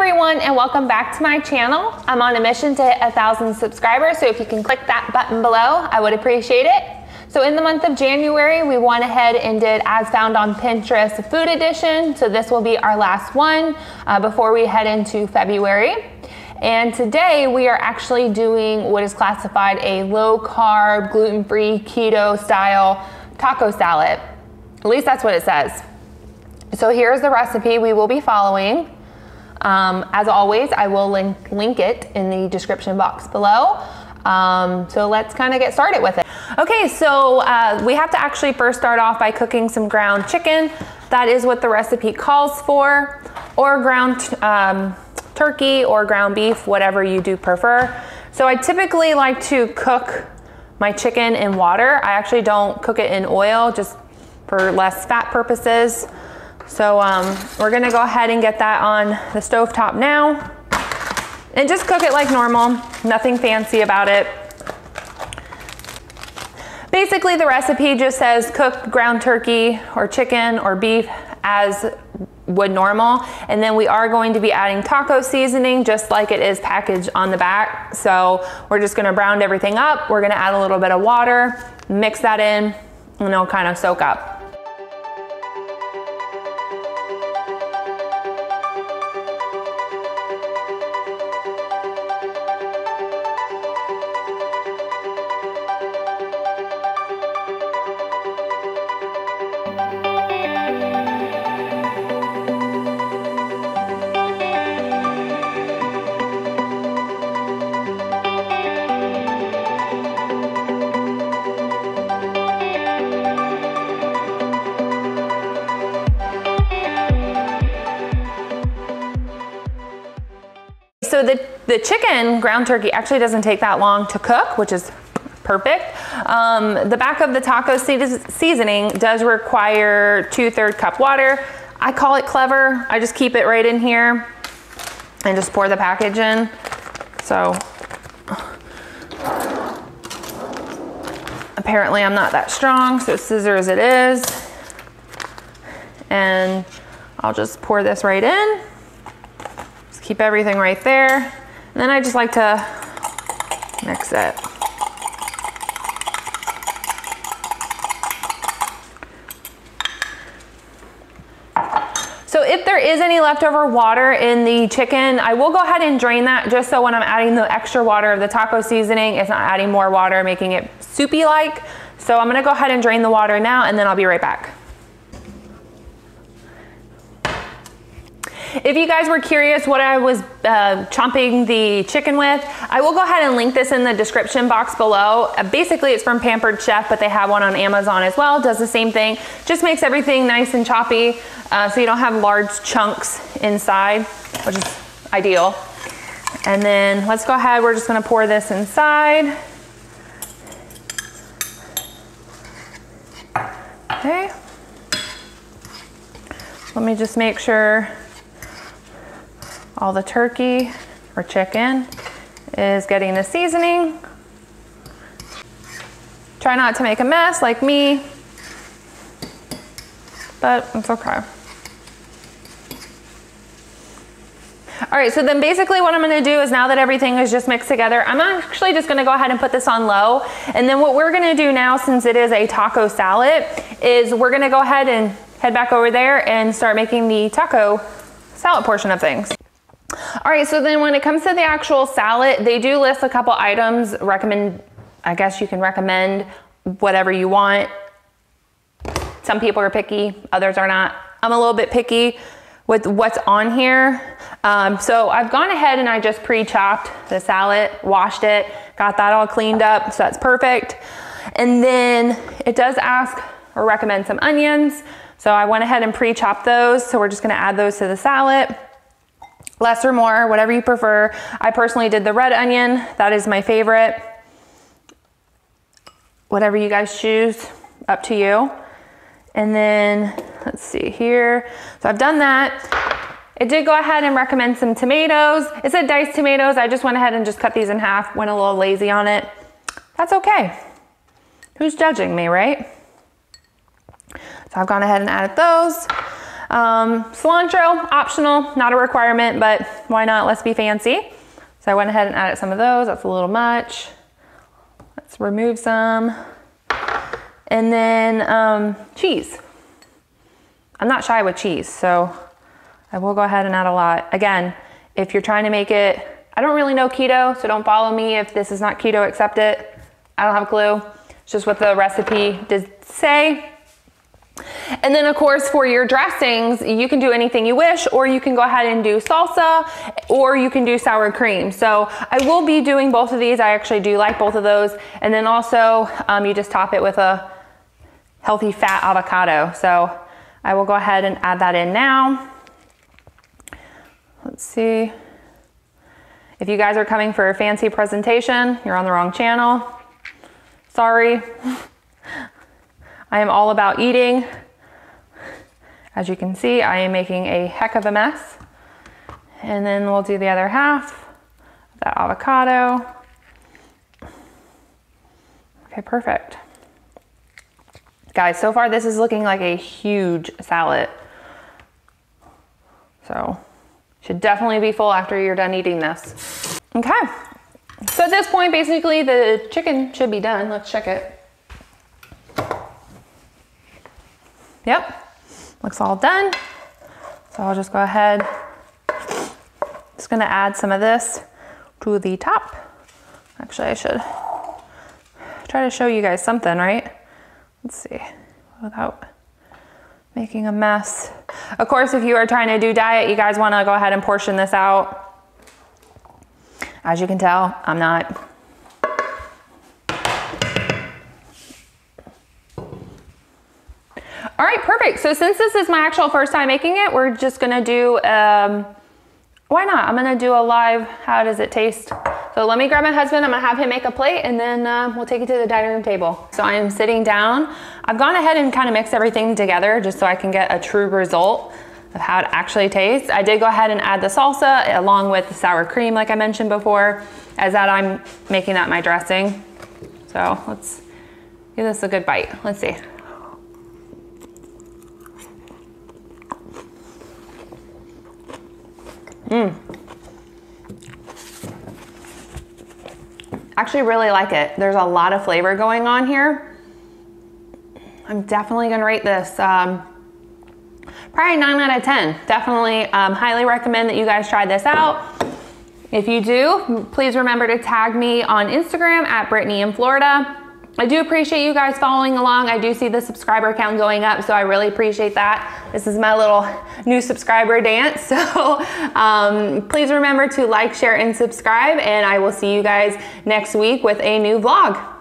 everyone and welcome back to my channel. I'm on a mission to hit a thousand subscribers, so if you can click that button below, I would appreciate it. So in the month of January, we went ahead and did as found on Pinterest food edition. So this will be our last one uh, before we head into February. And today we are actually doing what is classified a low carb, gluten-free, keto style taco salad. At least that's what it says. So here's the recipe we will be following. Um, as always, I will link, link it in the description box below. Um, so let's kind of get started with it. Okay, so uh, we have to actually first start off by cooking some ground chicken. That is what the recipe calls for, or ground um, turkey or ground beef, whatever you do prefer. So I typically like to cook my chicken in water. I actually don't cook it in oil just for less fat purposes. So um, we're gonna go ahead and get that on the stove top now. And just cook it like normal, nothing fancy about it. Basically the recipe just says cook ground turkey or chicken or beef as would normal. And then we are going to be adding taco seasoning just like it is packaged on the back. So we're just gonna brown everything up. We're gonna add a little bit of water, mix that in, and it'll kind of soak up. The, chicken ground turkey actually doesn't take that long to cook, which is perfect. Um, the back of the taco seasoning does require two third cup water. I call it clever. I just keep it right in here and just pour the package in. So apparently I'm not that strong, so scissors it is. And I'll just pour this right in. Just keep everything right there. And then I just like to mix it. So if there is any leftover water in the chicken, I will go ahead and drain that just so when I'm adding the extra water of the taco seasoning, it's not adding more water, making it soupy like. So I'm gonna go ahead and drain the water now and then I'll be right back. If you guys were curious what I was uh, chomping the chicken with, I will go ahead and link this in the description box below. Uh, basically, it's from Pampered Chef, but they have one on Amazon as well. Does the same thing. Just makes everything nice and choppy uh, so you don't have large chunks inside, which is ideal. And then let's go ahead. We're just gonna pour this inside. Okay. Let me just make sure all the turkey or chicken is getting the seasoning. Try not to make a mess like me, but it's okay. All right, so then basically what I'm gonna do is now that everything is just mixed together, I'm actually just gonna go ahead and put this on low. And then what we're gonna do now, since it is a taco salad, is we're gonna go ahead and head back over there and start making the taco salad portion of things. All right, so then when it comes to the actual salad, they do list a couple items, recommend, I guess you can recommend whatever you want. Some people are picky, others are not. I'm a little bit picky with what's on here. Um, so I've gone ahead and I just pre-chopped the salad, washed it, got that all cleaned up, so that's perfect. And then it does ask or recommend some onions. So I went ahead and pre-chopped those. So we're just gonna add those to the salad less or more, whatever you prefer. I personally did the red onion. That is my favorite. Whatever you guys choose, up to you. And then, let's see here. So I've done that. It did go ahead and recommend some tomatoes. It said diced tomatoes. I just went ahead and just cut these in half, went a little lazy on it. That's okay. Who's judging me, right? So I've gone ahead and added those. Um, cilantro, optional, not a requirement, but why not? Let's be fancy. So I went ahead and added some of those. That's a little much. Let's remove some. And then um, cheese. I'm not shy with cheese, so I will go ahead and add a lot. Again, if you're trying to make it, I don't really know keto, so don't follow me if this is not keto, accept it. I don't have a clue. It's just what the recipe did say. And then of course for your dressings, you can do anything you wish, or you can go ahead and do salsa, or you can do sour cream. So I will be doing both of these. I actually do like both of those. And then also um, you just top it with a healthy fat avocado. So I will go ahead and add that in now. Let's see. If you guys are coming for a fancy presentation, you're on the wrong channel. Sorry. I am all about eating. As you can see, I am making a heck of a mess. And then we'll do the other half of that avocado. Okay, perfect. Guys, so far this is looking like a huge salad. So, should definitely be full after you're done eating this. Okay, so at this point, basically the chicken should be done. Let's check it. Yep, looks all done. So I'll just go ahead. Just gonna add some of this to the top. Actually, I should try to show you guys something, right? Let's see, without making a mess. Of course, if you are trying to do diet, you guys wanna go ahead and portion this out. As you can tell, I'm not. All right, So since this is my actual first time making it, we're just gonna do, um, why not? I'm gonna do a live, how does it taste? So let me grab my husband, I'm gonna have him make a plate and then uh, we'll take it to the dining room table. So I am sitting down. I've gone ahead and kind of mixed everything together just so I can get a true result of how it actually tastes. I did go ahead and add the salsa along with the sour cream like I mentioned before, as that I'm making that my dressing. So let's give this a good bite. Let's see. Mmm. Actually really like it. There's a lot of flavor going on here. I'm definitely gonna rate this um, probably nine out of 10. Definitely um, highly recommend that you guys try this out. If you do, please remember to tag me on Instagram at Brittany in Florida. I do appreciate you guys following along. I do see the subscriber count going up, so I really appreciate that. This is my little new subscriber dance. So um, please remember to like, share, and subscribe, and I will see you guys next week with a new vlog.